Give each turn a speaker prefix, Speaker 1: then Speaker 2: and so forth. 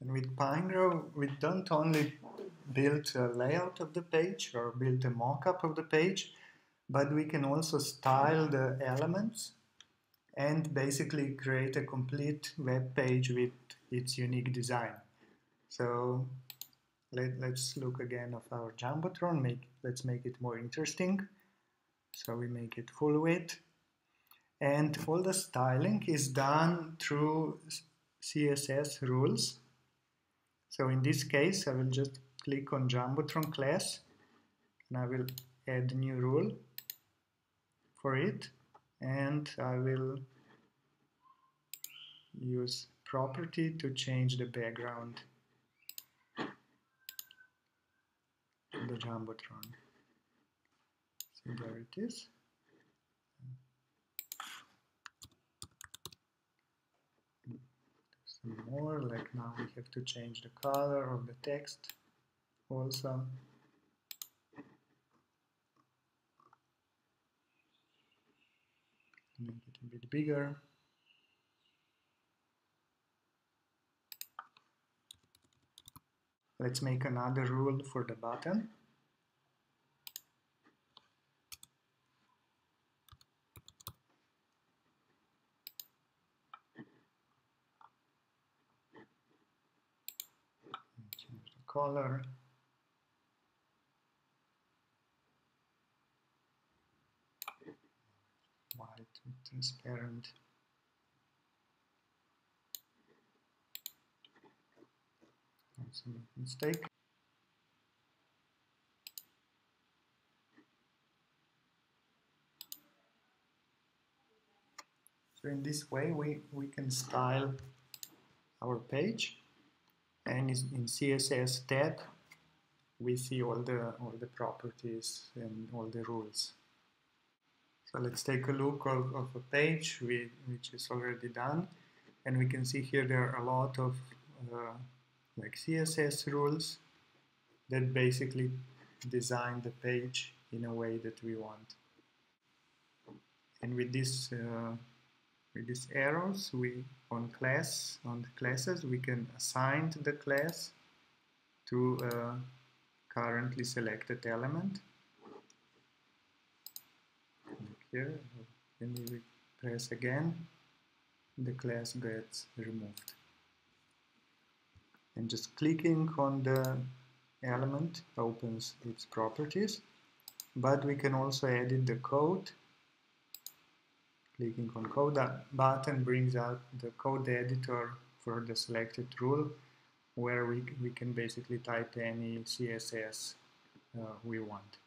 Speaker 1: And with Pinegrow, we don't only build a layout of the page or build a mock-up of the page, but we can also style the elements and basically create a complete web page with its unique design. So let, us look again of our Jumbotron, make, let's make it more interesting. So we make it full width. And all the styling is done through CSS rules. So in this case, I will just click on Jumbotron class and I will add a new rule for it and I will use property to change the background the Jumbotron. See there it is. Some more, like now we have to change the color of the text also. Make it a bit bigger. Let's make another rule for the button. Change the color. White with transparent. That's a mistake. So in this way we, we can style our page and in CSS tab we see all the all the properties and all the rules. So let's take a look of, of a page we, which is already done and we can see here there are a lot of uh, like CSS rules that basically design the page in a way that we want. And with this uh, with these arrows, we on class on the classes we can assign the class to a currently selected element. here, when we press again, the class gets removed. And just clicking on the element opens its properties. But we can also edit the code clicking on code button brings out the code editor for the selected rule where we, we can basically type any CSS uh, we want